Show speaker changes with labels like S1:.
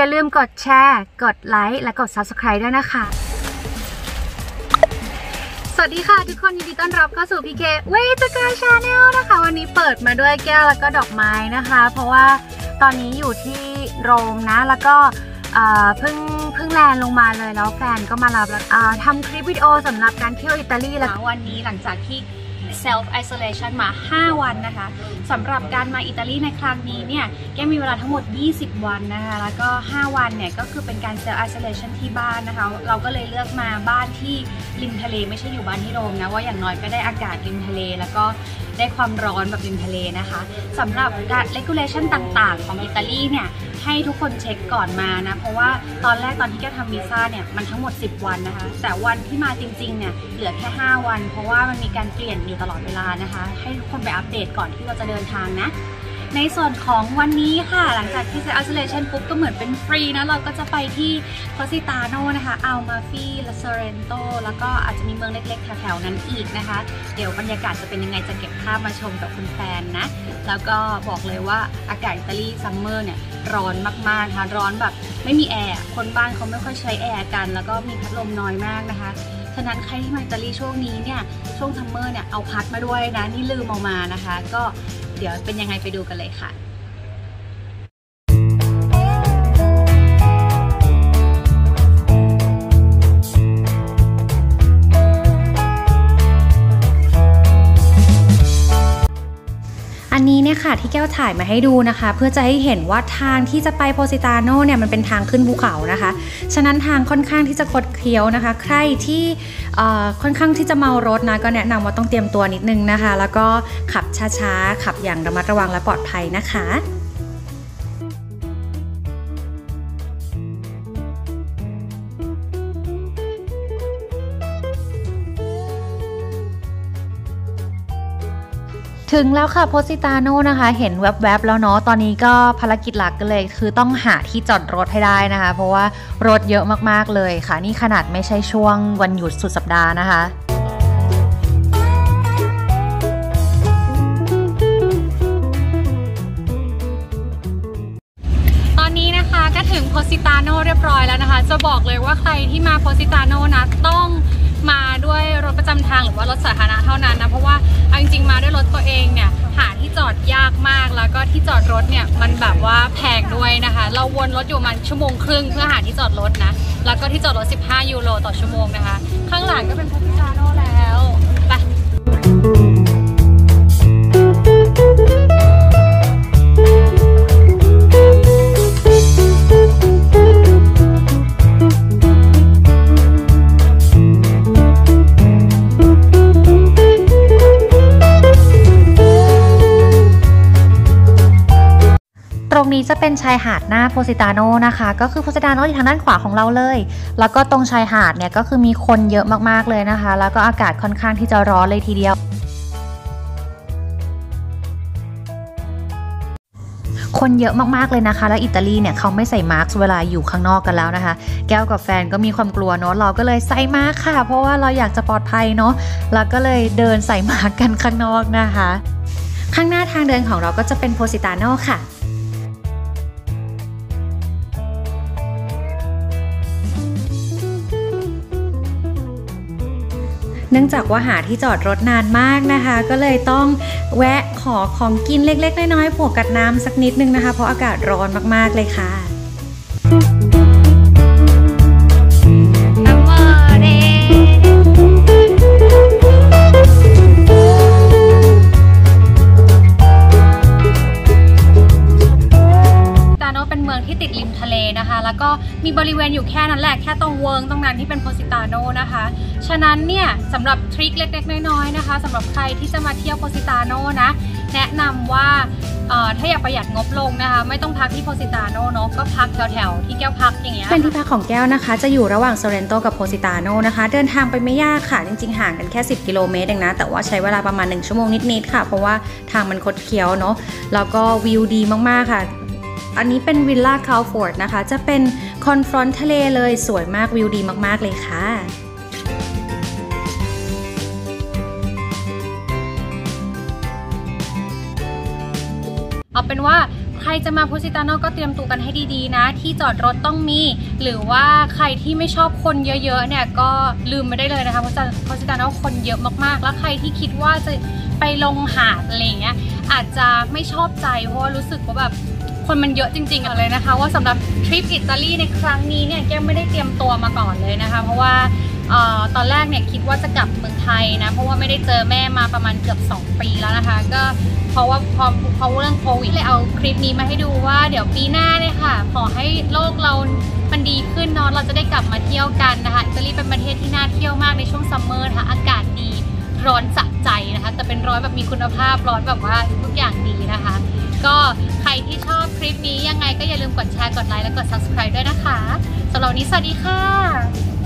S1: อย่าลืมกดแชร์ กดไลค์และกด Subscribe ด้วยนะคะ สวัสดีค่ะทุกคนยินดีต้อนรับเข้าสู่ PKWAYTOGO Channel นะคะ วันนี้เปิดมาด้วยแก้วแล้วก็ดอกไม้นะคะ เพราะว่าตอนนี้อยู่ที่โรมนะแล้วก็เพิ่งเพิ่ง land ลงมาเลยแล้วแฟนก็มารับทำคลิปวิดีโอสำหรับการเที่ยวอิตาลีแล้ววันนี้หลังจากที่ self isolation มา 5 วันนะคะสำหรับการมาอิตาลีในครั้งนี้เนี่ยแกมีเวลาทั้งหมด 20 วันนะคะแล้วก็ 5 วันเนี่ยก็คือเป็นการ self isolation ที่บ้านนะคะ เราก็เลยเลือกมาบ้านที่ริมทะเลไม่ใช่อยู่บ้านที่โรมนะว่าอย่างน้อยก็ได้อากาศริมทะเลแล้วก็ ได้ความร้อนแบบริมทะเลนะคะสำหรับการ regulation ต่างๆ ของอิตาลีเนี่ยให้ทุกคนเช็คก่อนมานะ เพราะว่าตอนแรกตอนที่แกทำวีซ่าเนี่ยมันทั้งหมด 10 วันนะคะ แต่วันที่มาจริงๆเนี่ยเหลือแค่ 5 วัน เพราะว่ามันมีการเปลี่ยนอยู่ตลอดเวลานะคะ ให้ทุกคนไปอัปเดตก่อนที่เราจะเดินทางนะ ในส่วนของวันนี้ค่ะ หลังจากที่เซ็ตอัลเลชันปุ๊บก็เหมือนเป็นฟรีนะ เราก็จะไปที่โพซิตาโนนะคะอัลมาฟีแล้วซอร์เรนโตแล้วก็อาจจะมีเมืองเล็กๆ แถวๆ นั้นอีกนะคะ เดี๋ยวบรรยากาศจะเป็นยังไงจะเก็บภาพมาชมกับคุณแฟนนะ แล้วก็บอกเลยว่าอากาศอิตาลีซัมเมอร์เนี่ยร้อนมากๆค่ะร้อนแบบไม่มีแอร์คนบ้านเขาไม่ค่อยใช้แอร์กัน แล้วก็มีพัดลมน้อยมากนะคะ ฉะนั้นใครที่มาอิตาลีช่วงนี้เนี่ยช่วงซัมเมอร์เนี่ยเอาพัดมาด้วยนะนี่ลืมเอามานะคะ ก็เดี๋ยวเป็นยังไงไปดูกันเลยค่ะ อันนี้เนี่ยค่ะที่แก้วถ่ายมาให้ดูนะคะ เพื่อจะให้เห็นว่าทางที่จะไปโพซิตาโนเนี่ยมันเป็นทางขึ้นภูเขานะคะ ฉะนั้นทางค่อนข้างที่จะคดเคี้ยวนะคะ ใครที่ค่อนข้างที่จะเมารถนะก็แนะนำว่าต้องเตรียมตัวนิดนึงนะคะ แล้วก็ขับช้าๆขับอย่างระมัดระวังและปลอดภัยนะคะ ถึงแล้วค่ะโพสิตาโนนะคะ เห็นแวบๆแล้วเนาะตอนนี้ก็ภารกิจหลักก็เลย คือต้องหาที่จอดรถให้ได้นะคะ เพราะว่ารถเยอะมากๆเลยค่ะ นี่ขนาดไม่ใช่ช่วงวันหยุดสุดสัปดาห์นะคะตอนนี้นะคะก็ถึงโพสิตาโนเรียบร้อยแล้วนะคะ จะบอกเลยว่าใครที่มาโพสิตาโนนะต้อง จำทางหรือว่ารถสาธารณะเท่านั้นนะ เพราะว่าเอาจริงๆมาด้วยรถตัวเองเนี่ยหาที่จอดยากมากแล้วก็ที่จอดรถเนี่ยมันแบบว่าแพงด้วยนะคะ เราวนรถอยู่มันชั่วโมงครึ่งเพื่อหาที่จอดรถนะ แล้วก็ที่จอดรถ 15 ยูโรต่อชั่วโมงนะคะ ข้างหลังก็เป็นพัทยาโน นี้จะเป็นชายหาดหน้าโพซิตาโนนะคะ ก็คือโพซิตาโนอยู่ทางด้านขวาของเราเลย แล้วก็ตรงชายหาดเนี่ยก็คือมีคนเยอะมากๆเลยนะคะ แล้วก็อากาศค่อนข้างที่จะร้อนเลยทีเดียวคนเยอะมากๆเลยนะคะ แล้วอิตาลีเนี่ยเขาไม่ใส่แมสก์เวลาอยู่ข้างนอกกันแล้วนะคะ แก้วกับแฟนก็มีความกลัวเนาะเราก็เลยใส่แมสก์ค่ะ เพราะว่าเราอยากจะปลอดภัยเนาะแล้วก็เลยเดินใส่แมสก์กันข้างนอกนะคะ ข้างหน้าทางเดินของเราก็จะเป็นโพซิตาโนค่ะ เนื่องจากว่าหาที่จอดรถนานมากนะคะ ก็เลยต้องแวะขอของกินเล็ก ๆ น้อยๆผวกกัดน้ำสักนิดนึงนะคะ เพราะอากาศร้อนมากๆเลยค่ะ มืองที่ติดริมทะเลนะคะ แล้วก็มีบริเวณอยู่แค่นั้นแหละแค่ตรงเวิงตรงนั้นที่เป็นโพสิตาโนนะคะ ฉะนั้นเนี่ยสำหรับทริคเล็กๆ น้อยๆนะคะสำหรับใครที่จะมาเที่ยวโพสิตาโนนะแนะนำว่าถ้าอยากประหยัดงบลงนะคะ ไม่ต้องพักที่โพสิตาโนเนาะก็พักแถวๆที่แก้วพักอย่างเงี้ยเป็นที่พักของแก้วนะคะ จะอยู่ระหว่างโซเรนโตกับโพสิตาโนนะคะ เดินทางไปไม่ยากค่ะ จริงๆห่างกันแค่ 10 กิโลเมตรเองนะ แต่ว่าใช้เวลาประมาณ 1 ชั่วโมงนิดๆค่ะ เพราะว่าทางมันคดเคี้ยวเนาะแล้วก็วิวดีมากๆค่ะ อันนี้เป็นวิลล่าคาวฟอร์ดนะคะ จะเป็นคอนฟรอนต์ทะเลเลยสวยมากวิวดีมากๆเลยค่ะเอาเป็นว่า
S2: ใครจะมาโพซิตาโนก็เตรียมตัวกันให้ดีๆนะ ที่จอดรถต้องมี หรือว่าใครที่ไม่ชอบคนเยอะๆเนี่ยก็ลืมไม่ได้เลยนะคะเพราะโพสิตาโนคนเยอะมากๆ แล้วใครที่คิดว่าจะไปลงหาดอะไรเงี้ยอาจจะไม่ชอบใจเพราะว่ารู้สึกว่าแบบ คนมันเยอะจริงๆเลยนะคะ ว่าสำหรับทริปอิตาลีในครั้งนี้เนี่ยแก้ไม่ได้เตรียมตัวมาก่อนเลยนะคะ เพราะว่าออตอนแรกเนี่ยคิดว่าจะกลับเมืองไทยนะเพราะว่าไม่ได้เจอแม่มาประมาณเกือบ 2 ปีแล้วนะคะ ก็เพราะว่าพอเพราะเรื่องโควิดเลยเอาคลิปนี้มาให้ดูว่าเดี๋ยวปีหน้าเนี่ยค่ะ ขอให้โลกเรามันดีขึ้นเนาะเราจะได้กลับมาเที่ยวกันนะคะอิตาลีเป็นประเทศที่น่าเที่ยวมากในช่วงซัมเมอร์นะคะอากาศดี ร้อนสะใจนะคะ แต่เป็นร้อนแบบมีคุณภาพร้อนแบบว่าทุกอย่างดีนะคะ ก็ใครที่ชอบคลิปนี้ยังไงก็อย่าลืมกดแชร์กดไลค์และกด subscribe ด้วยนะคะสำหรับวันนี้สวัสดีค่ะ